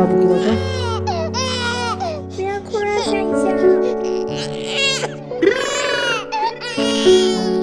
봐, 그거 봐. Música